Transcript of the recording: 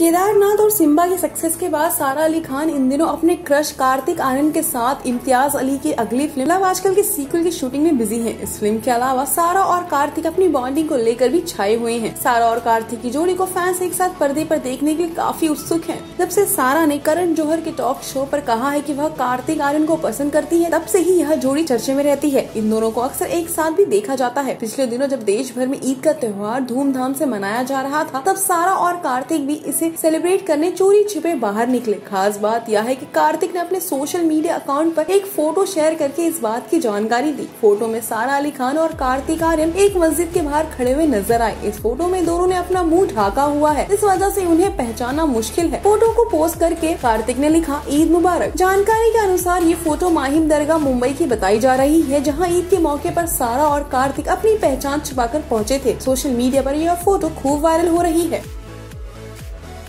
केदारनाथ और सिम्बा की सक्सेस के बाद सारा अली खान इन दिनों अपने क्रश कार्तिक आनंद के साथ इम्तियाज़ अली की अगली फ़िल्म लव आजकल के सीक्वल की शूटिंग में बिज़ी हैं। इस फ़िल्म के अलावा सारा और कार्तिक अपनी बॉन्डिंग को लेकर भी छाए हुए हैं। सारा और कार्तिक की जोड़ी को फैंस एक साथ पर्दे पर देखने के लिए काफ़ी उत्सुक है। जब से सारा ने करण जौहर के टॉक शो पर कहा है की वह कार्तिक आर्यन को पसंद करती है, तब से ही यह जोड़ी चर्चे में रहती है। इन दोनों को अक्सर एक साथ भी देखा जाता है। पिछले दिनों जब देश भर में ईद का त्योहार धूमधाम से मनाया जा रहा था, तब सारा और कार्तिक भी इसे सेलिब्रेट करने, चोरी छिपे बाहर निकले। खास बात यह है कि कार्तिक ने अपने सोशल मीडिया अकाउंट पर एक फ़ोटो शेयर करके इस बात की जानकारी दी। फ़ोटो में सारा अली खान और कार्तिक आर्यन एक मस्जिद के बाहर खड़े हुए नज़र आए। इस फ़ोटो में दोनों ने अपना मुँह ढाका हुआ है। इस वजह से उन्हें पहचाना मुश्किल है। फ़ोटो को पोस्ट करके कार्तिक ने लिखा, ईद मुबारक। जानकारी के अनुसार ये फ़ोटो माहिम दरगाह, मुंबई की बताई जा रही है, जहाँ ईद के मौके पर सारा और कार्तिक अपनी पहचान छुपाकर पहुँचे थे। सोशल मीडिया पर यह फ़ोटो खूब वायरल हो रही है।